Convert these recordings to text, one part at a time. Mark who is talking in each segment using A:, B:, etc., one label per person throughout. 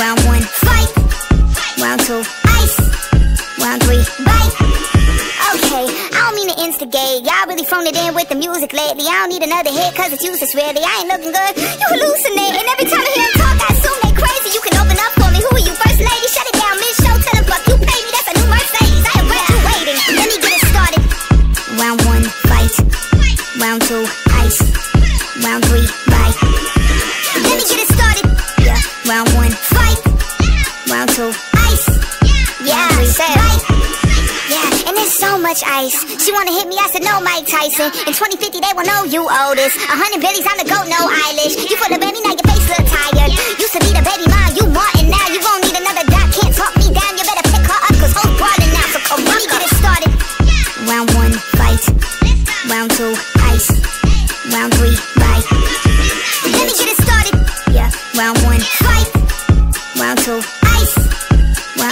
A: Round one,
B: fight.
A: Round two,
B: ice.
A: Round three,
B: fight. Okay, I don't mean to instigate. Y'all really phoned it in with the music lately. I don't need another it's useless really. I ain't looking good. You hallucinate. And every time I hear talk, I they crazy. You can open up for me. Who are you, first lady? Shut it down, miss show. Fuck you. That's a new I am. Let me get it started.
A: Round one, fight. Round two, Round three, bite.
B: Let me get it started.
A: Yeah. Round one,
B: fight.
A: Round two,
B: ice. Yeah, right. Yeah, and there's so much ice. She wanna hit me, I said no, Mike Tyson. In 2050, they will know you oldest. Hundred billies, I'm the goat, no eyelash.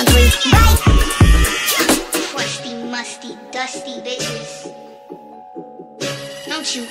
A: Three, bite.
B: Musty, dusty bitches. Don't you